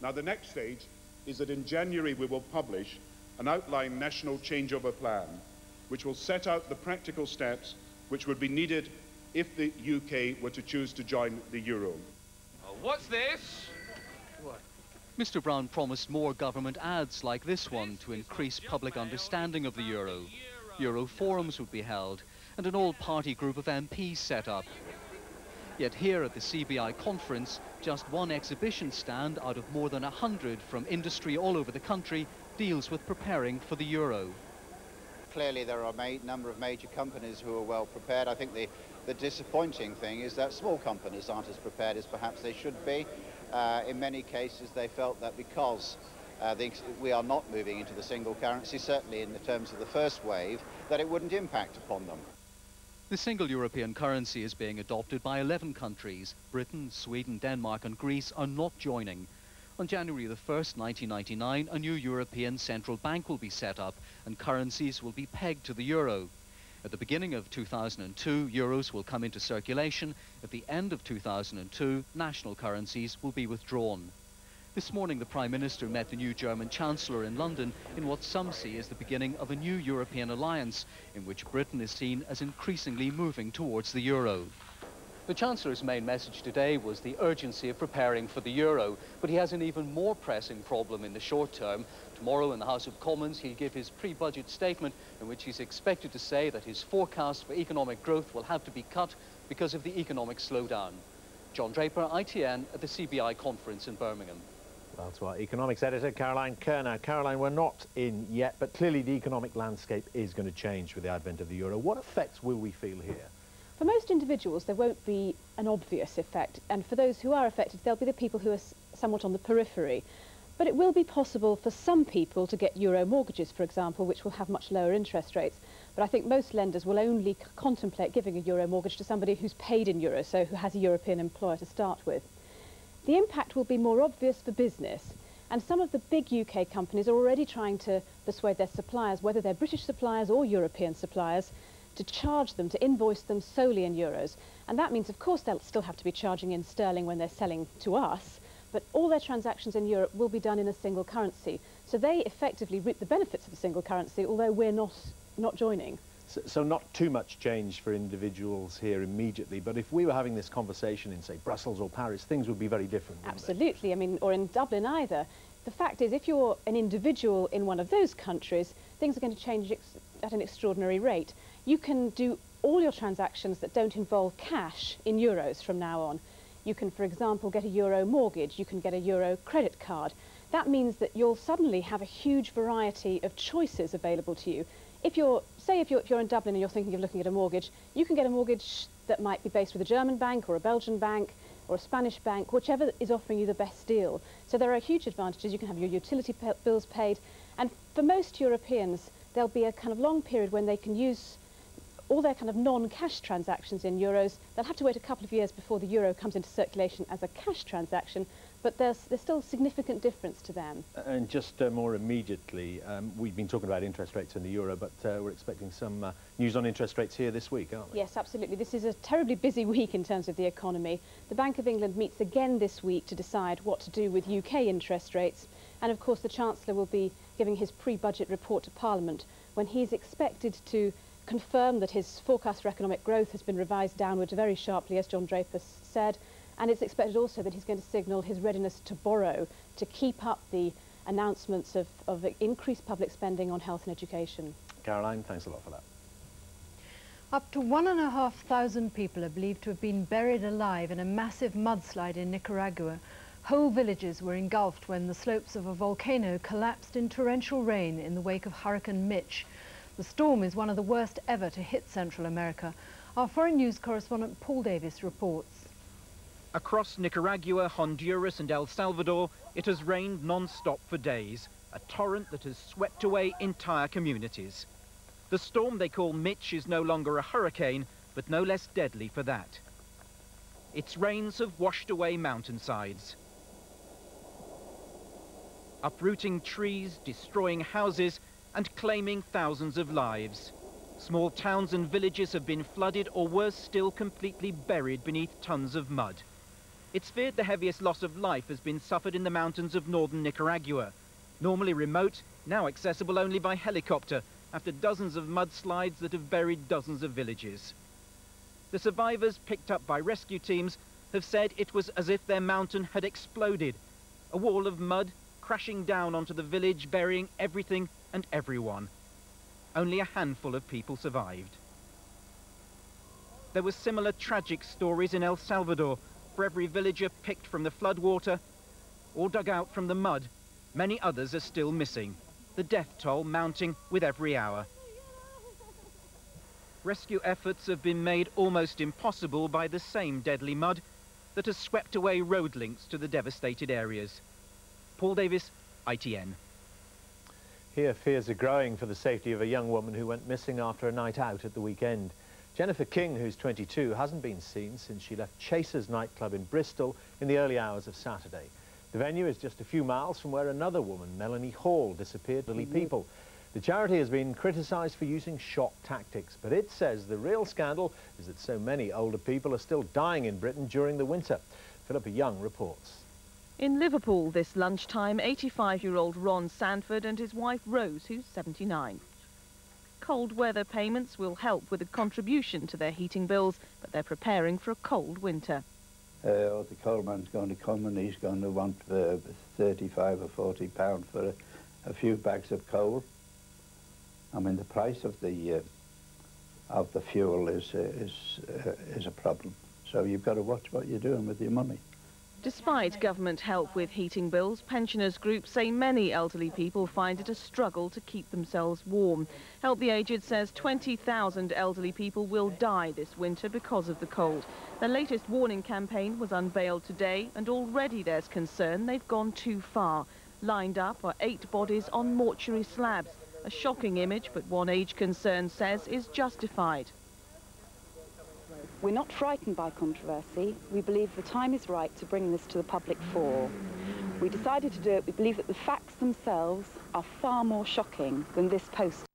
Now, the next stage is that in January we will publish an outline national changeover plan, which will set out the practical steps which would be needed if the UK were to choose to join the euro. What's this? What? Mr Brown promised more government ads like this one to increase public understanding of the euro. Euro forums would be held and an all-party group of MPs set up. Yet here at the CBI conference, just one exhibition stand out of more than 100 from industry all over the country deals with preparing for the euro. Clearly there are a number of major companies who are well prepared. I think the, the disappointing thing is that small companies aren't as prepared as perhaps they should be. Uh, in many cases they felt that because uh, the, we are not moving into the single currency, certainly in the terms of the first wave, that it wouldn't impact upon them. The single European currency is being adopted by 11 countries. Britain, Sweden, Denmark and Greece are not joining. On January the 1st, 1999, a new European central bank will be set up and currencies will be pegged to the euro. At the beginning of 2002, euros will come into circulation. At the end of 2002, national currencies will be withdrawn. This morning, the Prime Minister met the new German Chancellor in London in what some see as the beginning of a new European alliance, in which Britain is seen as increasingly moving towards the euro. The Chancellor's main message today was the urgency of preparing for the euro, but he has an even more pressing problem in the short term. Tomorrow in the House of Commons, he'll give his pre-budget statement in which he's expected to say that his forecast for economic growth will have to be cut because of the economic slowdown. John Draper, ITN, at the CBI conference in Birmingham. That's our economics editor, Caroline Kerr. Caroline, we're not in yet, but clearly the economic landscape is going to change with the advent of the euro. What effects will we feel here? For most individuals, there won't be an obvious effect, and for those who are affected, they'll be the people who are somewhat on the periphery. But it will be possible for some people to get euro mortgages, for example, which will have much lower interest rates. But I think most lenders will only contemplate giving a euro mortgage to somebody who's paid in euros, so who has a European employer to start with. The impact will be more obvious for business, and some of the big UK companies are already trying to persuade their suppliers, whether they're British suppliers or European suppliers, to charge them, to invoice them solely in euros. And that means, of course, they'll still have to be charging in sterling when they're selling to us, but all their transactions in Europe will be done in a single currency. So they effectively reap the benefits of the single currency, although we're not, not joining. So, so, not too much change for individuals here immediately, but if we were having this conversation in, say, Brussels or Paris, things would be very different. Absolutely. I mean, or in Dublin either. The fact is, if you're an individual in one of those countries, things are going to change at an extraordinary rate. You can do all your transactions that don't involve cash in euros from now on. You can, for example, get a euro mortgage, you can get a euro credit card. That means that you'll suddenly have a huge variety of choices available to you if you're, say if you're, if you're in Dublin and you're thinking of looking at a mortgage, you can get a mortgage that might be based with a German bank or a Belgian bank or a Spanish bank, whichever is offering you the best deal. So there are huge advantages. You can have your utility bills paid. And for most Europeans, there'll be a kind of long period when they can use all their kind of non-cash transactions in euros. They'll have to wait a couple of years before the euro comes into circulation as a cash transaction, but there's, there's still a significant difference to them. And just uh, more immediately, um, we've been talking about interest rates in the euro, but uh, we're expecting some uh, news on interest rates here this week, aren't we? Yes, absolutely. This is a terribly busy week in terms of the economy. The Bank of England meets again this week to decide what to do with UK interest rates. And of course, the Chancellor will be giving his pre-budget report to Parliament when he's expected to confirm that his forecast for economic growth has been revised downwards very sharply, as John Draper said, and it's expected also that he's going to signal his readiness to borrow to keep up the announcements of, of increased public spending on health and education. Caroline, thanks a lot for that. Up to one and a half thousand people are believed to have been buried alive in a massive mudslide in Nicaragua. Whole villages were engulfed when the slopes of a volcano collapsed in torrential rain in the wake of Hurricane Mitch. The storm is one of the worst ever to hit Central America. Our foreign news correspondent Paul Davis reports. Across Nicaragua, Honduras and El Salvador, it has rained non-stop for days, a torrent that has swept away entire communities. The storm they call Mitch is no longer a hurricane, but no less deadly for that. Its rains have washed away mountainsides, uprooting trees, destroying houses and claiming thousands of lives. Small towns and villages have been flooded or worse still completely buried beneath tons of mud. It's feared the heaviest loss of life has been suffered in the mountains of northern Nicaragua. Normally remote, now accessible only by helicopter after dozens of mudslides that have buried dozens of villages. The survivors, picked up by rescue teams, have said it was as if their mountain had exploded. A wall of mud crashing down onto the village, burying everything and everyone. Only a handful of people survived. There were similar tragic stories in El Salvador, for every villager picked from the floodwater or dug out from the mud, many others are still missing, the death toll mounting with every hour. Rescue efforts have been made almost impossible by the same deadly mud that has swept away road links to the devastated areas. Paul Davis, ITN. Here, fears are growing for the safety of a young woman who went missing after a night out at the weekend. Jennifer King, who's 22, hasn't been seen since she left Chasers nightclub in Bristol in the early hours of Saturday. The venue is just a few miles from where another woman, Melanie Hall, disappeared. Lily people. The charity has been criticised for using shock tactics, but it says the real scandal is that so many older people are still dying in Britain during the winter. Philippa Young reports. In Liverpool this lunchtime, 85-year-old Ron Sanford and his wife Rose, who's 79. Cold weather payments will help with a contribution to their heating bills, but they're preparing for a cold winter. Uh, the coalman's going to come and he's going to want uh, 35 or 40 pounds for a, a, few bags of coal. I mean, the price of the uh, of the fuel is uh, is uh, is a problem. So you've got to watch what you're doing with your money. Despite government help with heating bills, pensioners groups say many elderly people find it a struggle to keep themselves warm. Help the Aged says 20,000 elderly people will die this winter because of the cold. Their latest warning campaign was unveiled today and already there's concern they've gone too far. Lined up are eight bodies on mortuary slabs. A shocking image, but one age concern says is justified. We're not frightened by controversy. We believe the time is right to bring this to the public fore. We decided to do it. We believe that the facts themselves are far more shocking than this poster.